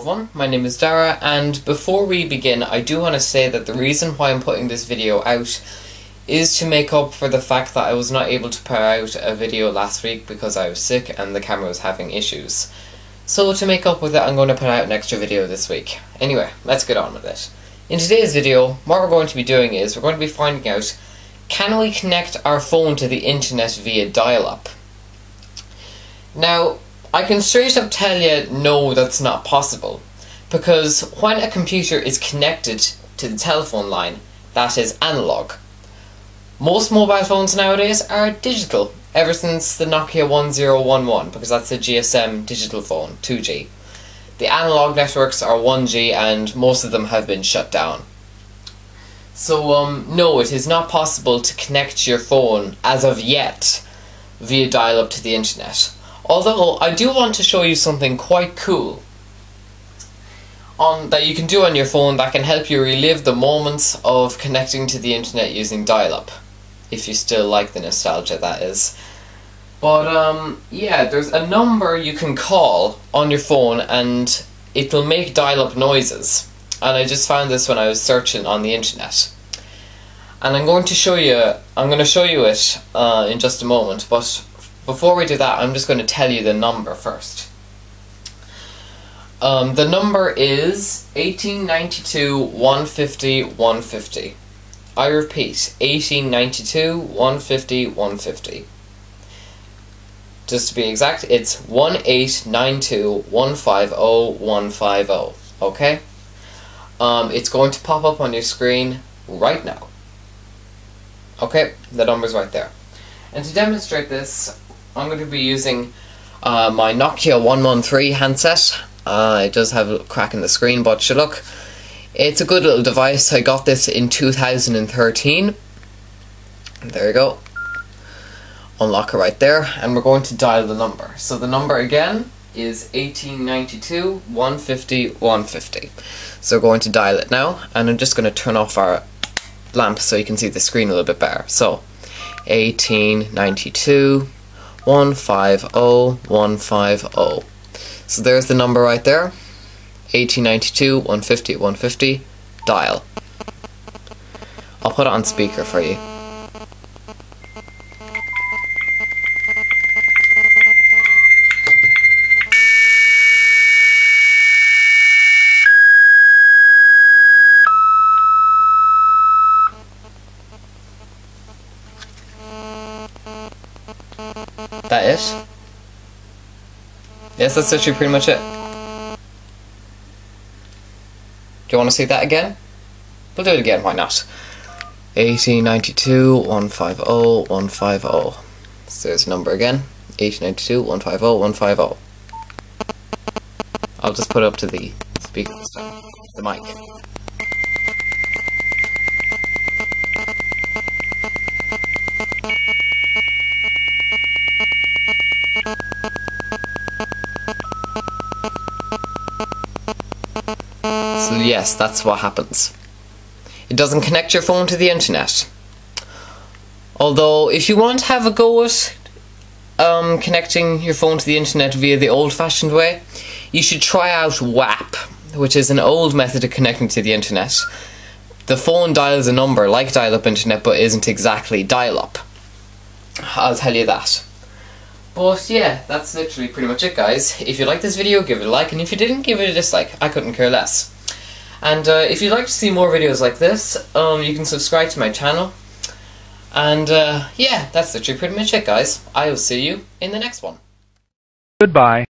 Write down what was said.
everyone, my name is Darra, and before we begin, I do want to say that the reason why I'm putting this video out is to make up for the fact that I was not able to put out a video last week because I was sick and the camera was having issues. So to make up with it, I'm going to put out an extra video this week. Anyway, let's get on with it. In today's video, what we're going to be doing is, we're going to be finding out, can we connect our phone to the internet via dial-up? Now, I can straight up tell you no, that's not possible. Because when a computer is connected to the telephone line, that is analog. Most mobile phones nowadays are digital, ever since the Nokia 1011, because that's a GSM digital phone, 2G. The analog networks are 1G and most of them have been shut down. So, um, no, it is not possible to connect your phone, as of yet, via dial-up to the internet. Although I do want to show you something quite cool on that you can do on your phone that can help you relive the moments of connecting to the internet using dial-up. If you still like the nostalgia, that is. But um, yeah, there's a number you can call on your phone and it'll make dial-up noises. And I just found this when I was searching on the internet. And I'm going to show you, I'm going to show you it uh, in just a moment, but before we do that, I'm just going to tell you the number first. Um, the number is 1892 150 150. I repeat, 1892 150 150. Just to be exact, it's 1892 150 150. Okay? Um, it's going to pop up on your screen right now. Okay, the number's right there. And to demonstrate this, I'm going to be using uh, my Nokia 113 handset. Uh, it does have a crack in the screen, but look, it's a good little device. I got this in 2013. There you go. Unlock it right there, and we're going to dial the number. So the number again is 1892 150 150. So we're going to dial it now, and I'm just going to turn off our lamp so you can see the screen a little bit better. So 1892 150 150. So there's the number right there. 1892 150 150 dial. I'll put it on speaker for you. That it? Yes, that's actually pretty much it. Do you want to see that again? We'll do it again, why not? 1892 150 150. So there's the number again. 1892 150 150. I'll just put it up to the speaker. The mic. Yes, that's what happens. It doesn't connect your phone to the internet. Although, if you want to have a go at um, connecting your phone to the internet via the old-fashioned way, you should try out WAP, which is an old method of connecting to the internet. The phone dials a number like dial-up internet, but isn't exactly dial-up. I'll tell you that. But yeah, that's literally pretty much it guys. If you liked this video, give it a like, and if you didn't, give it a dislike. I couldn't care less. And uh, if you'd like to see more videos like this, um, you can subscribe to my channel. And uh, yeah, that's literally pretty much it guys. I will see you in the next one. Goodbye.